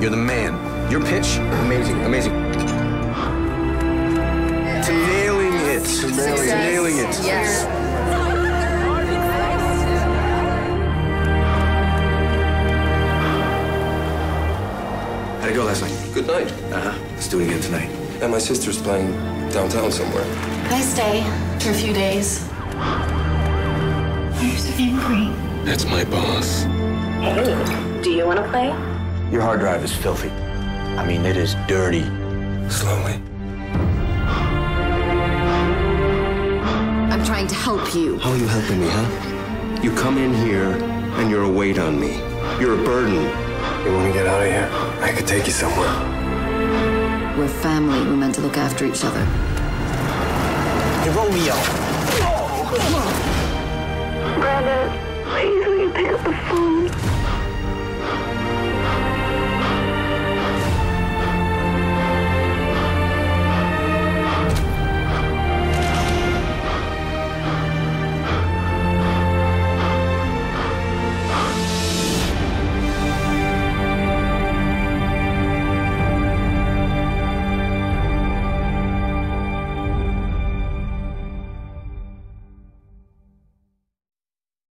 You're the man. Your pitch, amazing, amazing. To nailing it. To nailing it. Yes. How'd it go last night? Good night. Uh-huh. Let's do it again tonight. And my sister's playing downtown somewhere. Can I stay for a few days? You're so angry. That's my boss. Hey, do you want to play? Your hard drive is filthy. I mean, it is dirty. Slowly. I'm trying to help you. How are you helping me, huh? You come in here and you're a weight on me. You're a burden. You want to get out of here? I could take you somewhere. We're family. We're meant to look after each other. Hey, Romeo. Brandon,